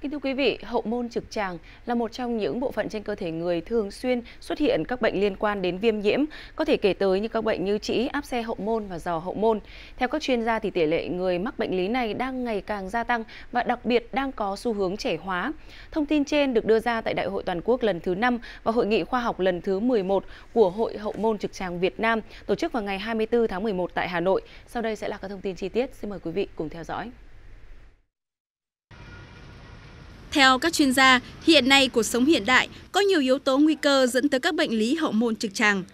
Kính thưa quý vị, hậu môn trực tràng là một trong những bộ phận trên cơ thể người thường xuyên xuất hiện các bệnh liên quan đến viêm nhiễm, có thể kể tới như các bệnh như trĩ, áp xe hậu môn và giò hậu môn. Theo các chuyên gia thì tỷ lệ người mắc bệnh lý này đang ngày càng gia tăng và đặc biệt đang có xu hướng trẻ hóa. Thông tin trên được đưa ra tại Đại hội toàn quốc lần thứ 5 và Hội nghị khoa học lần thứ 11 của Hội hậu môn trực tràng Việt Nam tổ chức vào ngày 24 tháng 11 tại Hà Nội. Sau đây sẽ là các thông tin chi tiết. Xin mời quý vị cùng theo dõi. Theo các chuyên gia, hiện nay cuộc sống hiện đại có nhiều yếu tố nguy cơ dẫn tới các bệnh lý hậu môn trực tràng.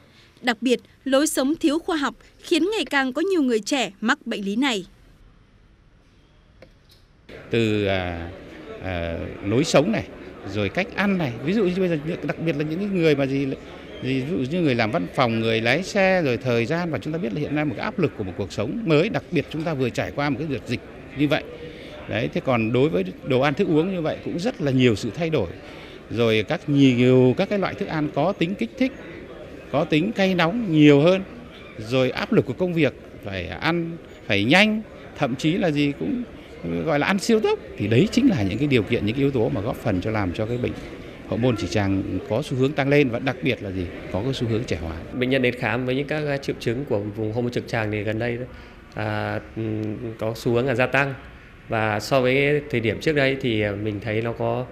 Đặc biệt, lối sống thiếu khoa học khiến ngày càng có nhiều người trẻ mắc bệnh lý này. Từ à, à, lối sống này, rồi cách ăn này, ví dụ như bây giờ đặc biệt là những người mà gì ví dụ như người làm văn phòng, người lái xe, rồi thời gian và chúng ta biết là hiện nay một cái áp lực của một cuộc sống mới, đặc biệt chúng ta vừa trải qua một cái đợt dịch như vậy đấy thế còn đối với đồ ăn thức uống như vậy cũng rất là nhiều sự thay đổi. Rồi các nhiều các cái loại thức ăn có tính kích thích có tính cay nóng nhiều hơn. Rồi áp lực của công việc phải ăn phải nhanh thậm chí là gì cũng gọi là ăn siêu tốc. Thì đấy chính là những cái điều kiện những cái yếu tố mà góp phần cho làm cho cái bệnh hậu môn chỉ tràng có xu hướng tăng lên. Và đặc biệt là gì? Có cái xu hướng trẻ hóa. Bệnh nhân đến khám với những các triệu chứng của vùng hậu môn trực tràng thì gần đây à, có xu hướng là gia tăng và so với thời điểm trước đây thì ờ, mình thấy nó có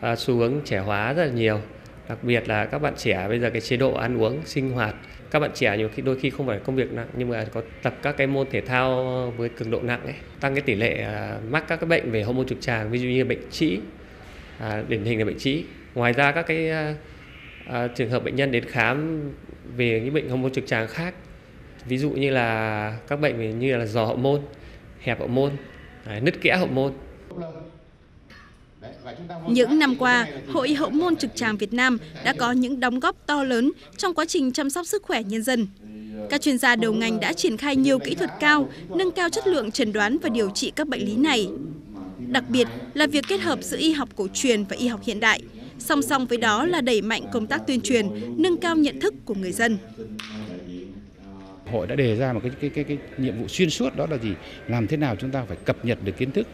ờ, xu hướng trẻ hóa rất là nhiều. Đặc biệt là các bạn trẻ bây giờ cái chế độ ăn uống sinh hoạt các bạn trẻ nhiều khi đôi khi không phải công việc nặng nhưng mà có tập các cái môn thể thao với cường độ nặng ấy tăng cái tỷ lệ ờ, mắc các cái bệnh về hormone trực tràng ví dụ như bệnh trĩ à, điển hình là bệnh trĩ. Ngoài ra các cái à, à, trường hợp bệnh nhân đến khám về những bệnh hormone trực tràng khác ví dụ như là các bệnh như là giò hậu môn hẹp hậu môn nứt kẽ hậu môn. Những năm qua, Hội Hậu môn trực tràng Việt Nam đã có những đóng góp to lớn trong quá trình chăm sóc sức khỏe nhân dân. Các chuyên gia đầu ngành đã triển khai nhiều kỹ thuật cao, nâng cao chất lượng chẩn đoán và điều trị các bệnh lý này. Đặc biệt là việc kết hợp giữa y học cổ truyền và y học hiện đại, song song với đó là đẩy mạnh công tác tuyên truyền, nâng cao nhận thức của người dân hội đã đề ra một cái cái cái, cái nhiệm vụ xuyên suốt đó là gì? Làm thế nào chúng ta phải cập nhật được kiến thức.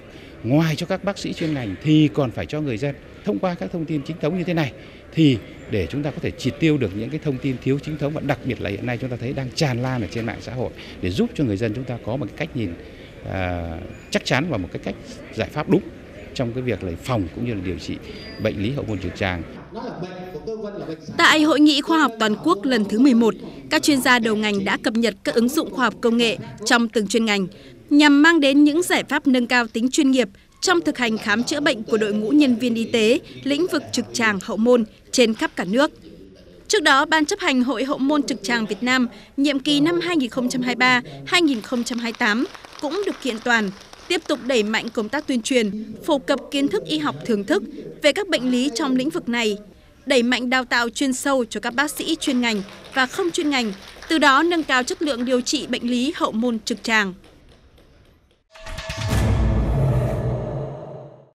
Ngoài cho các bác sĩ chuyên ngành thì còn phải cho người dân thông qua các thông tin chính thống như thế này. Thì để chúng ta có thể triệt tiêu được những cái thông tin thiếu chính thống và đặc biệt là hiện nay chúng ta thấy đang tràn lan ở trên mạng xã hội để giúp cho người dân chúng ta có một cái cách nhìn à, chắc chắn và một cái cách giải pháp đúng trong cái việc là phòng cũng như là điều trị bệnh lý hậu môn trực tràng. Tại hội nghị khoa học toàn quốc lần thứ 11, các chuyên gia đầu ngành đã cập nhật các ứng dụng khoa học công nghệ trong từng chuyên ngành nhằm mang đến những giải pháp nâng cao tính chuyên nghiệp trong thực hành khám chữa bệnh của đội ngũ nhân viên y tế lĩnh vực trực tràng hậu môn trên khắp cả nước. Trước đó, Ban chấp hành Hội Hậu môn trực tràng Việt Nam nhiệm kỳ năm 2023-2028 cũng được kiện toàn tiếp tục đẩy mạnh công tác tuyên truyền, phổ cập kiến thức y học thường thức về các bệnh lý trong lĩnh vực này, đẩy mạnh đào tạo chuyên sâu cho các bác sĩ chuyên ngành và không chuyên ngành, từ đó nâng cao chất lượng điều trị bệnh lý hậu môn trực tràng.